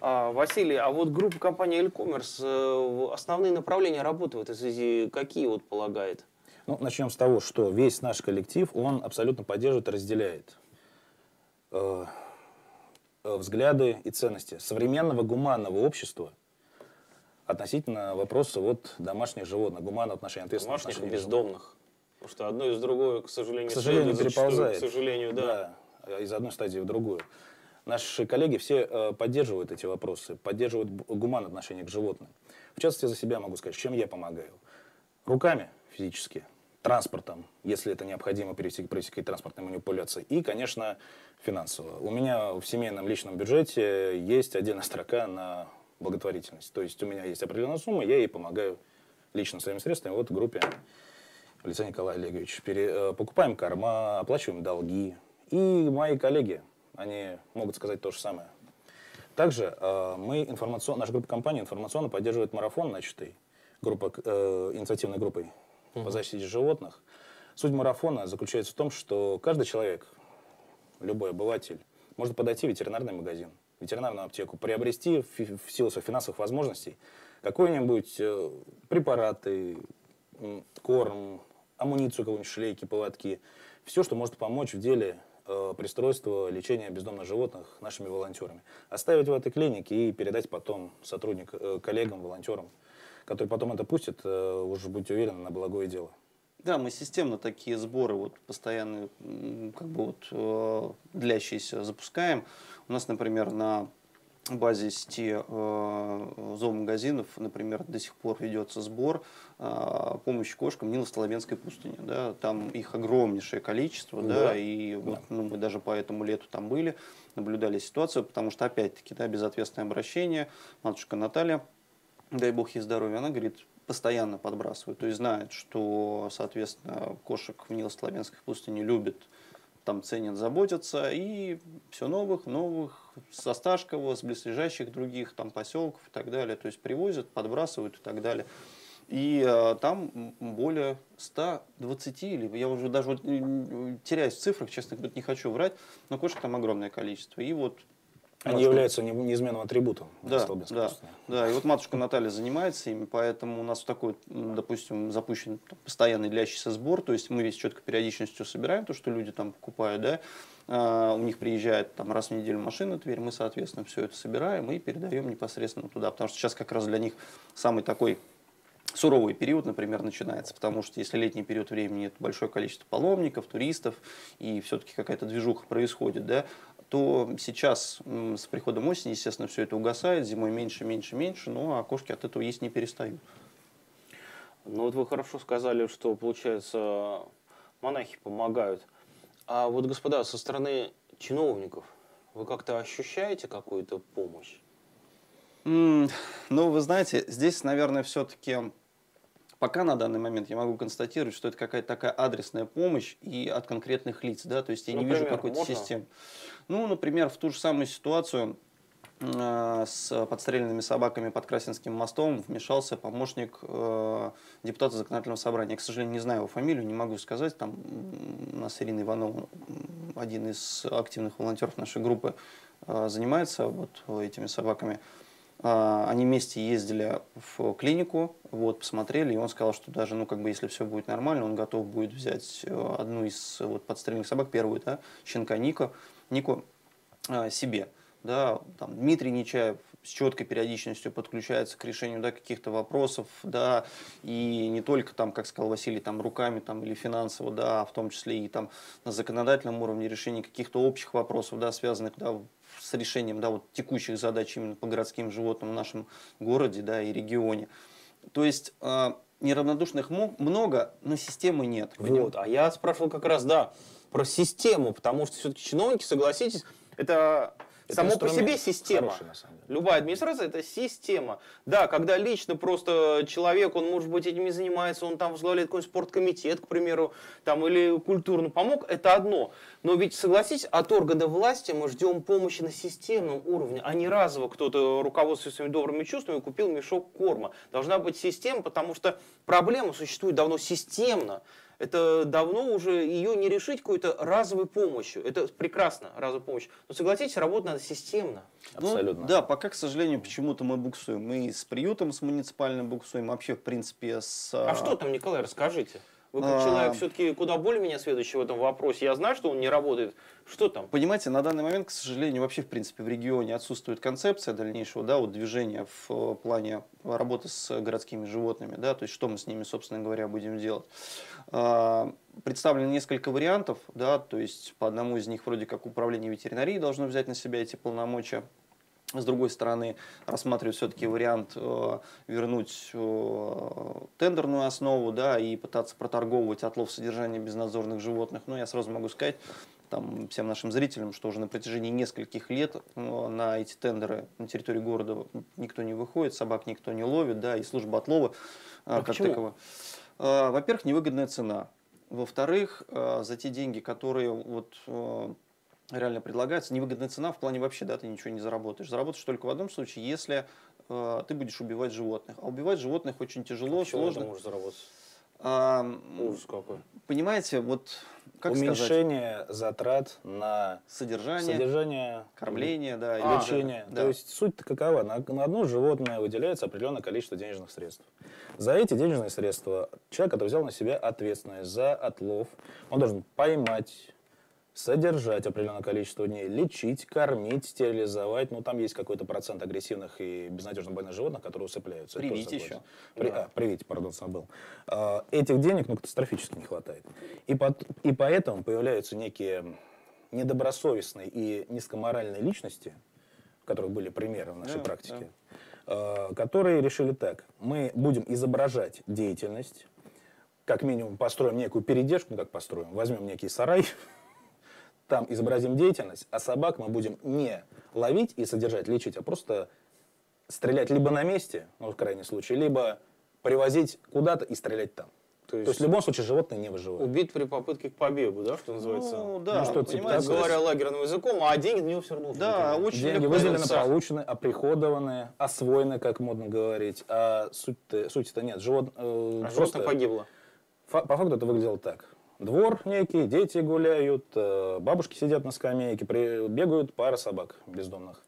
А, Василий, а вот группа компании Элькоммерс, э, основные направления работы в этой связи какие вот полагает? Ну, начнем с того, что весь наш коллектив, он абсолютно поддерживает и разделяет э, э, взгляды и ценности современного гуманного общества относительно вопроса вот домашних животных, гуманного отношения, ответственного Домашних и отношения животным. бездомных. Потому что одно из другое, к сожалению, К сожалению, переползает. К сожалению, да. Да, из одной стадии в другую. Наши коллеги все э, поддерживают эти вопросы, поддерживают гуманное отношение к животным. В частности, за себя могу сказать, чем я помогаю. Руками физически, транспортом, если это необходимо какие-то транспортные манипуляции, и, конечно, финансово. У меня в семейном личном бюджете есть отдельная строка на благотворительность. То есть у меня есть определенная сумма, я ей помогаю лично своими средствами вот группе в лице Николая Олеговича. Э, покупаем корма, оплачиваем долги. И мои коллеги, они могут сказать то же самое. Также э, мы информацион- наша группа компаний информационно поддерживает марафон начатый группа, э, инициативной группой по защите животных. Суть марафона заключается в том, что каждый человек, любой обыватель, может подойти в ветеринарный магазин, ветеринарную аптеку, приобрести в, в силу своих финансовых возможностей какой-нибудь э, препараты, корм, амуницию какую-нибудь, шлейки, поводки. Все, что может помочь в деле э, пристройства лечения бездомных животных нашими волонтерами. Оставить в этой клинике и передать потом сотрудник, э, коллегам, волонтерам, которые потом это пустят, э, уже будьте уверены, на благое дело. Да, мы системно такие сборы вот постоянно как бы вот э, длящиеся запускаем. У нас, например, на базе сети э, зоомагазинов, например, до сих пор ведется сбор э, помощи кошкам Нило-Столовенской пустыни. Да, там их огромнейшее количество, да, Да. и вот, ну, мы даже по этому лету там были, наблюдали ситуацию, потому что, опять-таки, да, безответственное обращение, матушка Наталья, дай бог ей здоровья, она говорит, постоянно подбрасывает, то есть знает, что, соответственно, кошек в Нило-Славянской пустыне любят, там ценят, заботятся, и все новых, новых, со Сташкова, с близлежащих других там поселков и так далее, то есть привозят, подбрасывают и так далее. И э, там более 120, или я уже даже вот, теряюсь в цифрах, честно говоря, не хочу врать, но кошек там огромное количество. И вот Они являются не- неизменным атрибутом да, да, да, и вот матушка Наталья занимается ими, поэтому у нас такой, допустим, запущен постоянный длящийся сбор, то есть мы весь четко периодичностью собираем то, что люди там покупают, да, А, у них приезжает там раз в неделю машина Тверь, мы, соответственно, все это собираем и передаем непосредственно туда, потому что сейчас как раз для них самый такой суровый период, например, начинается, потому что если летний период времени это большое количество паломников, туристов, и все-таки какая-то движуха происходит, да, то сейчас с приходом осени, естественно, все это угасает, зимой меньше, меньше, меньше, но окошки от этого есть не перестают. Ну вот вы хорошо сказали, что, получается, монахи помогают. А вот, господа, со стороны чиновников вы как-то ощущаете какую-то помощь? М, Ну, вы знаете, здесь, наверное, все-таки пока на данный момент я могу констатировать, что это какая-то такая адресная помощь и от конкретных лиц, да, то есть я не вижу Например, какой-то системы. Ну, например, в ту же самую ситуацию э, с подстреленными собаками под Красинским мостом вмешался помощник э, депутата законодательного собрания. Я, к сожалению, не знаю его фамилию, не могу сказать. Там у нас Ирина Иванова, один из активных волонтеров нашей группы, э, занимается вот этими собаками. Они вместе ездили в клинику, вот, посмотрели, и он сказал, что даже, ну, как бы, если все будет нормально, он готов будет взять одну из вот, подстрельных собак, первую, да, щенка Нико, Нико э, себе. Да, там, Дмитрий Нечаев с четкой периодичностью подключается к решению да, каких-то вопросов, да, и не только, там, как сказал Василий, там, руками там, или финансово, да, а в том числе и там, на законодательном уровне решения каких-то общих вопросов, да, связанных да, с решением да, вот, текущих задач именно по городским животным в нашем городе да, и регионе. То есть э, неравнодушных много, но системы нет. Вот, а я спрашивал как раз, да, про систему, потому что все-таки чиновники, согласитесь, это Это Само по себе система. хороший. Любая администрация это система. Да, когда лично просто человек, он может быть этими занимается, он там возглавляет какой-нибудь спорткомитет, к примеру, там или культурно помог, это одно. Но ведь согласитесь, от органа власти мы ждем помощи на системном уровне, а не разово кто-то руководствуясь своими добрыми чувствами купил мешок корма. Должна быть система, потому что проблема существует давно системно это давно уже ее не решить какой-то разовой помощью. Это прекрасно, разовая помощь. Но согласитесь, работать надо системно. Абсолютно. Ну, да, пока, к сожалению, почему-то мы буксуем. Мы с приютом, с муниципальным буксуем, вообще, в принципе, с... А что там, Николай, расскажите? Вы как А. человек все-таки куда более меня сведущий в этом вопросе. Я знаю, что он не работает. Что там? Понимаете, на данный момент, к сожалению, вообще, в принципе, в регионе отсутствует концепция дальнейшего да, вот движения в э, плане работы с городскими животными, да, то есть что мы с ними, собственно говоря, будем делать. А, Представлено несколько вариантов, да, то есть по одному из них вроде как управление ветеринарии должно взять на себя эти полномочия. С другой стороны, рассматривают все-таки вариант э, вернуть э, тендерную основу да, и пытаться проторговывать отлов содержания безнадзорных животных. Но я сразу могу сказать там, всем нашим зрителям, что уже на протяжении нескольких лет э, на эти тендеры на территории города никто не выходит, собак никто не ловит, да, и служба отлова э, как таковая. Э, Во-первых, невыгодная цена. Во-вторых, э, за те деньги, которые вот э, реально предлагается, невыгодная цена в плане вообще, да, ты ничего не заработаешь. Заработаешь только в одном случае, если э, ты будешь убивать животных. А убивать животных очень тяжело, Чего сложно. это может заработать? А, Ужас какой. понимаете, вот как сказать, Уменьшение затрат на содержание, содержание, кормление, да, А, лечение. да. То есть суть какова? На, на одно животное выделяется определенное количество денежных средств. За эти денежные средства человек, который взял на себя ответственность за отлов, он должен поймать, содержать определенное количество дней, лечить, кормить, стерилизовать. Ну, там есть какой-то процент агрессивных и безнадежно больных животных, которые усыпляются. Привить еще. При- Да. а, привить, пардон, забыл. А, этих денег ну, катастрофически не хватает. И, под- и поэтому появляются некие недобросовестные и низкоморальные личности, которых были примеры в нашей Да, практике, э, которые решили так. Мы будем изображать деятельность, как минимум построим некую передержку, ну как построим, возьмем некий сарай, *laughs* там изобразим деятельность, а собак мы будем не ловить и содержать, лечить, а просто стрелять либо на месте, ну, в крайнем случае, либо привозить куда-то и стрелять там. То То есть, есть в любом случае животные не выживают. убит при попытке к побегу, да, что называется? Ну, да, что, типа понимаете, того. Говоря лагерным языком, а деньги на него все равно. Да, улетели. очень Деньги выделены, получены, оприходованы, освоены, как модно говорить. А суть-то, сути-то нет. Живот, э, А просто- животное погибло. Фа- по факту это выглядело так. Двор некий, дети гуляют, э, бабушки сидят на скамейке, при- бегают пара собак бездомных.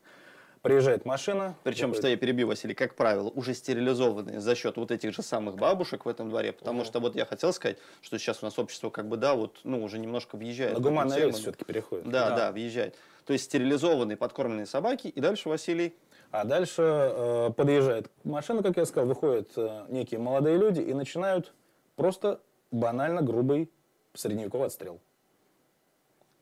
Приезжает машина. Причем, выходит- что я перебью, Василий, как правило, уже стерилизованные за счет вот этих же самых бабушек в этом дворе, потому что вот я хотел сказать, что сейчас у нас общество как бы, да, вот, ну, уже немножко въезжает. на гуманный рельс все-таки переходит. Да, Да. да, въезжает. То есть стерилизованные, подкормленные собаки, и дальше, Василий, А дальше э, подъезжает машина, как я сказал, выходят э, некие молодые люди и начинают просто банально грубый средневековый отстрел.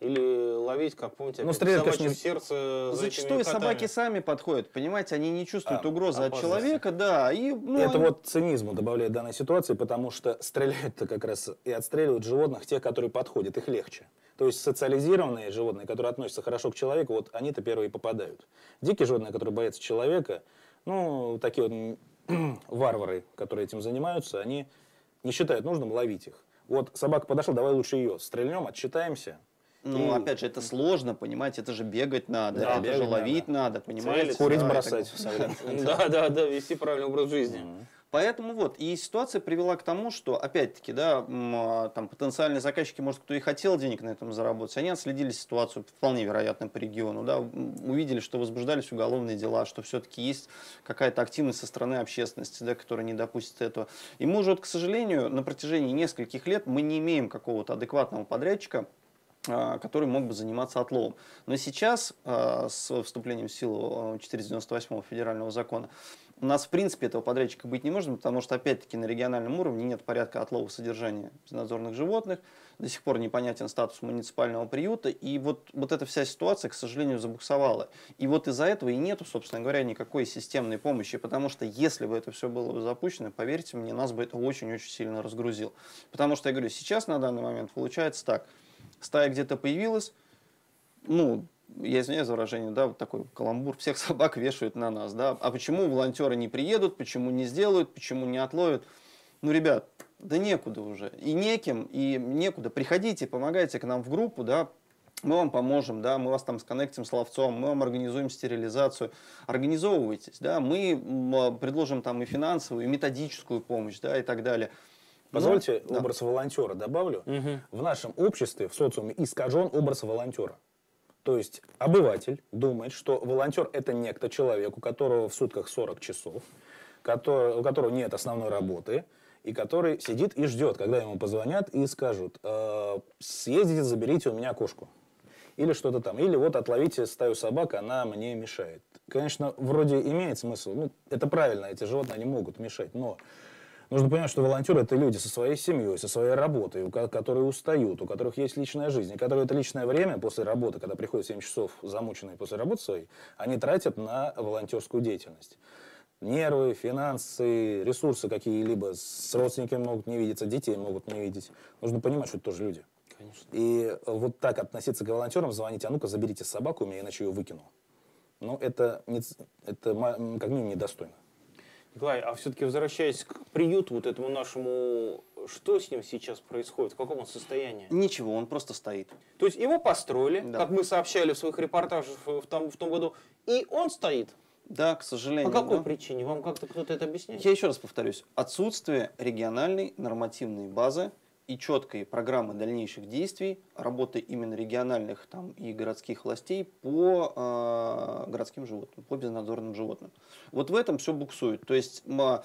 Или ловить, как помните, Ну, стрелять, собачье конечно, сердце за зачастую этими котами. собаки сами подходят, понимаете, они не чувствуют А, угрозы от опасности. человека, да, и, ну, это они- вот цинизму добавляет данной ситуации, потому что стреляют-то как раз и отстреливают животных, тех, которые подходят, их легче. То есть социализированные животные, которые относятся хорошо к человеку, вот они-то первые попадают. Дикие животные, которые боятся человека, ну, такие вот *clears throat* варвары, которые этим занимаются, они не считают нужным ловить их. Вот собака подошла, давай лучше ее стрельнем, отчитаемся. Ну, И опять же, это сложно, понимаете, это же бегать надо, Да, это же бегать ловить надо. надо, понимаете. Целиться, Курить да, бросать. *laughs* Да, да, да, вести правильный образ жизни. Поэтому вот, и ситуация привела к тому, что, опять-таки, да, а, там потенциальные заказчики, может, кто и хотел денег на этом заработать, они отследили ситуацию, вполне вероятно, по региону, да, увидели, что возбуждались уголовные дела, что все-таки есть какая-то активность со стороны общественности, да, которая не допустит этого. И мы уже, вот, к сожалению, на протяжении нескольких лет мы не имеем какого-то адекватного подрядчика, а, который мог бы заниматься отловом. Но сейчас, а, с вступлением в силу а, 498 федерального закона, у нас, в принципе, этого подрядчика быть не может, потому что, опять-таки, на региональном уровне нет порядка отлова содержания безнадзорных животных, до сих пор непонятен статус муниципального приюта, и вот, вот эта вся ситуация, к сожалению, забуксовала. И вот из-за этого и нету, собственно говоря, никакой системной помощи, потому что если бы это все было бы запущено, поверьте мне, нас бы это очень-очень сильно разгрузило. Потому что, я говорю, сейчас на данный момент получается так, стая где-то появилась, ну, я извиняюсь за выражение, да, вот такой каламбур, всех *laughs* собак вешают на нас, да. А почему волонтеры не приедут, почему не сделают, почему не отловят? Ну, ребят, да некуда уже. И неким, и некуда. Приходите, помогайте к нам в группу, да, мы вам поможем, да, мы вас там сконнектим с ловцом, мы вам организуем стерилизацию. Организовывайтесь, да, мы а, предложим там и финансовую, и методическую помощь, да, и так далее. Позвольте ну, образ да. волонтера добавлю. Угу. В нашем обществе, в социуме искажен образ волонтера. То есть обыватель думает, что волонтер это некто человек, у которого в сутках 40 часов, который, у которого нет основной работы, и который сидит и ждет, когда ему позвонят и скажут, э, съездите, заберите у меня кошку. Или что-то там. Или вот отловите стаю собак, она мне мешает. Конечно, вроде имеет смысл. Ну, это правильно, эти животные не могут мешать. Но Нужно понимать, что волонтеры – это люди со своей семьей, со своей работой, которые устают, у которых есть личная жизнь, и которые это личное время после работы, когда приходят 7 часов замученные после работы своей, они тратят на волонтерскую деятельность. Нервы, финансы, ресурсы какие-либо, с родственниками могут не видеться, детей могут не видеть. Нужно понимать, что это тоже люди. Конечно. И вот так относиться к волонтерам, звонить, а ну-ка заберите собаку у меня, иначе ее выкину. Ну, это, не, это как минимум недостойно. Николай, а все-таки возвращаясь к приюту, вот этому нашему, что с ним сейчас происходит, в каком он состоянии? Ничего, он просто стоит. То есть его построили, да. как мы сообщали в своих репортажах в том, в том году, и он стоит? Да, к сожалению. По какой да. причине? Вам как-то кто-то это объясняет? Я еще раз повторюсь. Отсутствие региональной нормативной базы и четкой программы дальнейших действий, работы именно региональных там, и городских властей по э, городским животным, по безнадзорным животным. Вот в этом все буксует. То есть мы,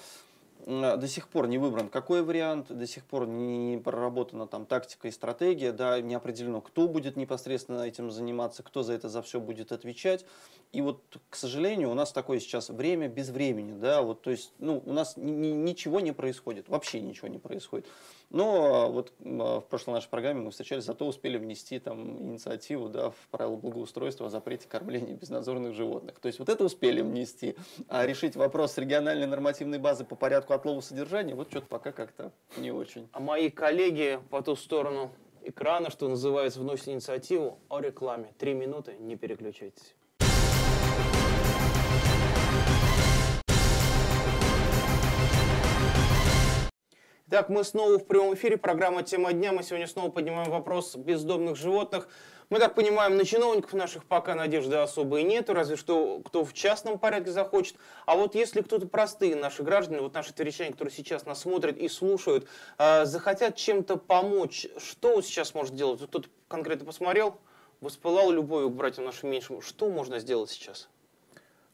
до сих пор не выбран какой вариант, до сих пор не проработана там тактика и стратегия, да, не определено, кто будет непосредственно этим заниматься, кто за это за все будет отвечать. И вот, к сожалению, у нас такое сейчас время без времени, да, вот, то есть, ну, у нас ни, ничего не происходит, вообще ничего не происходит. Но вот в прошлой нашей программе мы встречались, зато успели внести там инициативу да, в правила благоустройства о запрете кормления безнадзорных животных. То есть вот это успели внести. А решить вопрос региональной нормативной базы по порядку отлова содержания, вот что-то пока как-то не очень. А мои коллеги по ту сторону экрана, что называется, вносят инициативу о рекламе. Три минуты, не переключайтесь. Итак, мы снова в прямом эфире. Программа «Тема дня». Мы сегодня снова поднимаем вопрос бездомных животных. Мы так понимаем, на чиновников наших пока надежды особой нету, разве что кто в частном порядке захочет. А вот если кто-то простые наши граждане, вот наши тверичане, которые сейчас нас смотрят и слушают, э, захотят чем-то помочь, что сейчас может делать? Вот кто-то конкретно посмотрел, воспылал любовью к братьям нашим меньшим. Что можно сделать сейчас?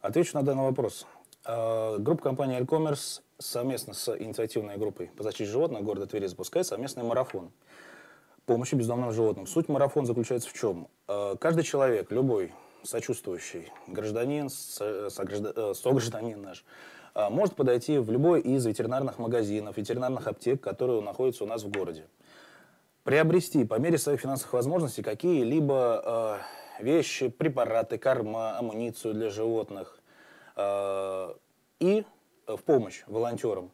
Отвечу на данный вопрос. Э, группа компании «Алькоммерс» совместно с инициативной группой по защите животных города Твери запускает совместный марафон помощи бездомным животным. Суть марафона заключается в чем? Э, каждый человек, любой сочувствующий гражданин, согражданин наш, может подойти в любой из ветеринарных магазинов, ветеринарных аптек, которые находятся у нас в городе. Приобрести по мере своих финансовых возможностей какие-либо вещи, препараты, корма, амуницию для животных, Э, и в помощь волонтерам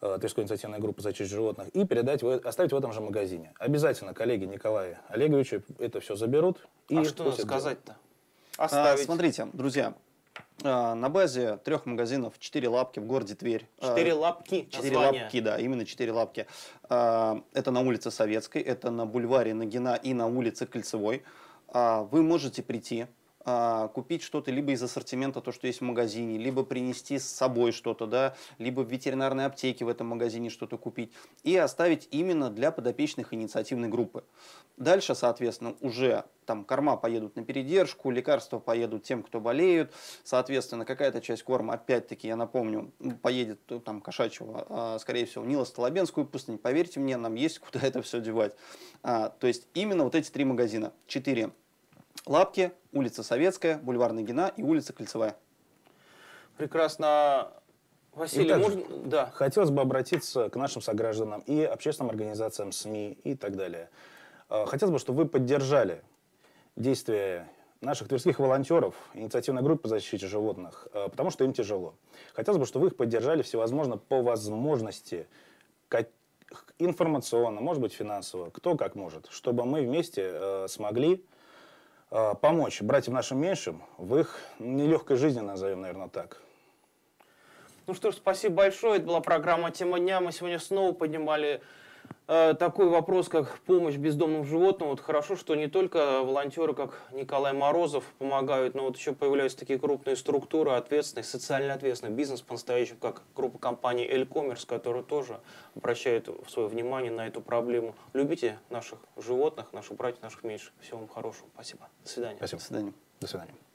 э, Тверской инициативной группы защиты животных и передать, оставить в этом же магазине. Обязательно коллеги Николая Олеговича это все заберут. И а что сказать-то? А, смотрите, друзья, э, на базе трех магазинов «Четыре лапки» в городе Тверь. Четыре лапки? Четыре лапки, да, именно четыре лапки. Это на улице Советской, это на бульваре Нагина и на улице Кольцевой. Вы можете прийти, а, купить что-то либо из ассортимента, то, что есть в магазине, либо принести с собой что-то, да, либо в ветеринарной аптеке в этом магазине что-то купить и оставить именно для подопечных инициативной группы. Дальше, соответственно, уже там корма поедут на передержку, лекарства поедут тем, кто болеют, соответственно, какая-то часть корма, опять-таки, я напомню, поедет там кошачьего, а, скорее всего, в Нило-Столобенскую пустынь, поверьте мне, нам есть куда *laughs* это все девать. А, то есть именно вот эти три магазина, четыре Лапки, улица Советская, бульвар Нагина и улица Кольцевая. Прекрасно. Василий, также, можно... да. хотелось бы обратиться к нашим согражданам и общественным организациям, СМИ и так далее. А, хотелось бы, чтобы вы поддержали действия наших тверских волонтеров, инициативной группы по защите животных, а, потому что им тяжело. Хотелось бы, чтобы вы их поддержали всевозможно по возможности, как информационно, может быть, финансово, кто как может, чтобы мы вместе э, смогли помочь братьям нашим меньшим в их нелегкой жизни, назовем, наверное, так. Ну что ж, спасибо большое. Это была программа «Тема дня». Мы сегодня снова поднимали э, такой вопрос, как помощь бездомным животным. Вот хорошо, что не только волонтеры, как Николай Морозов, помогают, но вот еще появляются такие крупные структуры, ответственные, социально ответственные, бизнес по-настоящему, как группа компаний «Элькоммерс», которая тоже обращает свое внимание на эту проблему. Любите наших животных, наших братьев, наших меньших. Всего вам хорошего. Спасибо. До свидания. Спасибо. До свидания. До свидания.